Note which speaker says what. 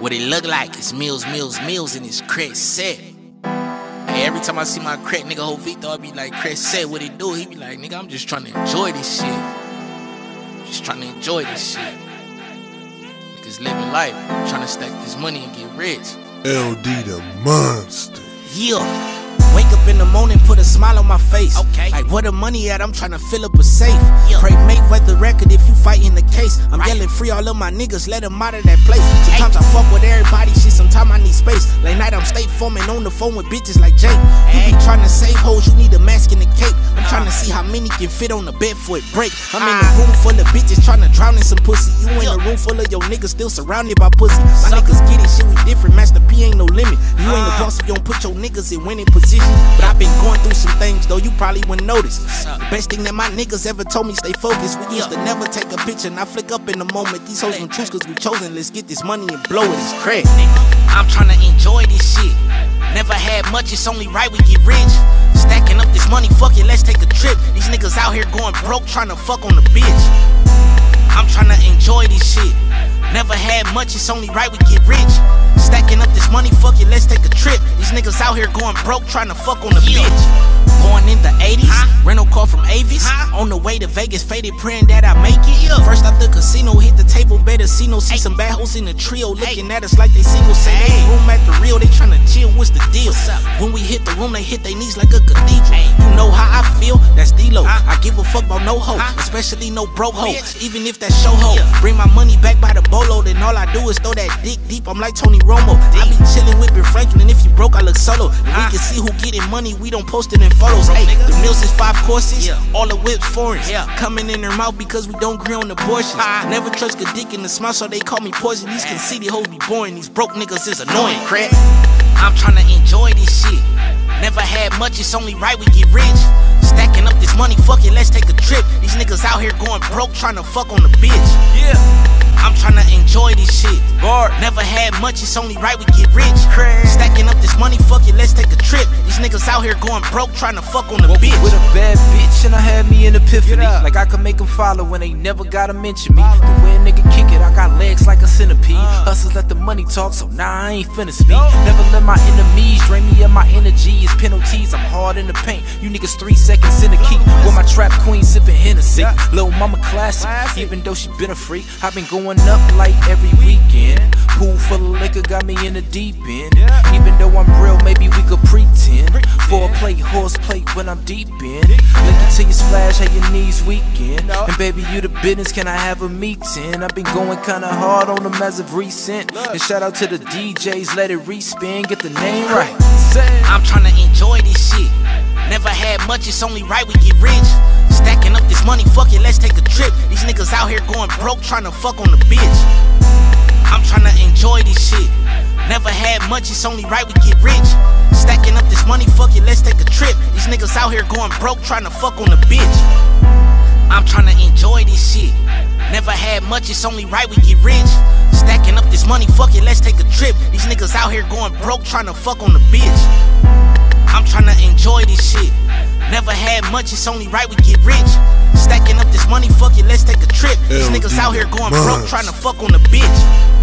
Speaker 1: What it look like is Millz, Millz, Millz in his Kret set. Hey, every time I see my Kret nigga Jovito, I be like, Kret set, what he do? He be like, nigga, I'm just trying to enjoy this shit. Just trying to enjoy this shit. Niggas living life, trying to stack this money and get rich.
Speaker 2: LD the Monsta.
Speaker 1: Yeah.
Speaker 3: Wake up in the morning, put a smile on my face.
Speaker 1: Okay.
Speaker 3: Like where the money at? I'm trying to fill up a safe.
Speaker 1: Yeah.
Speaker 3: Pray Mayweather record if you fighting the case. I'm
Speaker 1: Right.
Speaker 3: yelling free all of my niggas, let them out of that place. Sometimes I fuck with everybody, shit. Sometimes I need space. Late night I'm State Farming on the phone with bitches like Jake. You
Speaker 1: Hey.
Speaker 3: be trying to save hoes, you need a mask and a cape. I'm trying to see how many can fit on the bed for it break. I'm in a
Speaker 1: Ah.
Speaker 3: room full of bitches trying to drown in some pussy. You in a room full of your niggas still surrounded by pussy. My niggas get it, Boss if you don't put your niggas in winning positions. But I've been going through some things though you probably wouldn't notice. The best thing that my niggas ever told me, stay focused. We used to never take a picture, and I flick up in the moment. These hoes don't choose cause we chosen. Let's get this money and blow it. It's Kret.
Speaker 1: I'm tryna enjoy this shit. Never had much, it's only right we get rich. Stacking up this money, fuck it, let's take a trip. These niggas out here going broke, tryna fuck on the bitch. I'm tryna enjoy this shit. Never had much, it's only right we get rich. Stacking up this money, fuck it, let's take a trip. These niggas out here going broke, trying to fuck on the bitch. Born in the 80s, Huh?
Speaker 3: rental car from Avis.
Speaker 1: Huh?
Speaker 3: On the way to Vegas, faded, praying that I make it. First out the casino, hit the table, better see no see some bad hoes in the trio looking at us like they single. Say they
Speaker 1: Hey.
Speaker 3: room at the real, they tryna chill. What's the deal?
Speaker 1: What's up?
Speaker 3: When we hit the room, they hit their knees like a cathedral.
Speaker 1: Hey.
Speaker 3: You know how I feel? That's D-Lo.
Speaker 1: Huh?
Speaker 3: I give a fuck about no hoe, especially no broke hoe. Even if that show hoe,
Speaker 1: Yeah.
Speaker 3: bring my money back by the bolo, then all I do is throw that dick deep. I'm like Tony Romo. I be chillin' with Ben Franklin, and if you broke, I look solo. And we can ah. see who getting money, we don't post it in photos. Hey, the meals is five courses, all the whips foreigns.
Speaker 1: Yeah.
Speaker 3: Coming in their mouth because we don't agree on abortions.
Speaker 1: Huh?
Speaker 3: Never trust a dick in the smile, so they call me poison. These conceited hoes be boring, these broke niggas is annoying, Kret.
Speaker 1: I'm tryna enjoy this shit. Never had much, it's only right we get rich. Stacking up this money, fuck it, let's take a trip. These niggas out here going broke, trying to fuck on the bitch.
Speaker 3: Yeah.
Speaker 1: I'm trying to enjoy this shit.
Speaker 3: Bar.
Speaker 1: Never had much, it's only right we get rich. Stacking up this money, fuck it, let's take a trip. These niggas out here going broke, trying to fuck on the
Speaker 4: Woke
Speaker 1: bitch.
Speaker 4: with a bad bitch and I had me an epiphany. Like I could make them follow when they never gotta mention me. The way a nigga kick it, I got legs like a centipede.
Speaker 3: Uh.
Speaker 4: Hustles let the money talk, so nah, I ain't finna speak. Never let my enemies drain me of my energy. It's penalties, I'm hard in the paint. You niggas three seconds in the key. With my trap queen sipping Hennessy. Little mama classic,
Speaker 3: Classic.
Speaker 4: even though she been a freak. I've been going up like every weekend. Pool full of liquor got me in the deep end. Even though I'm real, maybe we could pretend. For a plate, horse plate when I'm deep in. Lick it till you splash, how your knees weaken. And baby, you the business, can I have a meeting? I've been going kinda hard on them as of recent. And shout out to the DJs, let it respin, get the name right.
Speaker 1: I'm tryna enjoy this shit. Never had much, it's only right we get rich. Stacking up this money, fuck it, let's take a trip. These niggas out here going broke, trying to fuck on the bitch. I'm trying to enjoy this shit. Never had much, it's only right we get rich. Stacking up this money, fuck it, let's take a trip. These niggas out here going broke, tryna fuck on the bitch. I'm tryna enjoy this shit. Never had much, it's only right we get rich. Stacking up this money, fuck it, let's take a trip. These niggas out here going broke, tryna fuck on the bitch. I'm tryna enjoy this shit. Never had much, it's only right we get rich. Stacking up this money, fuck it, let's take a trip. These niggas out here going broke,
Speaker 2: Mars.
Speaker 1: tryna fuck on the bitch.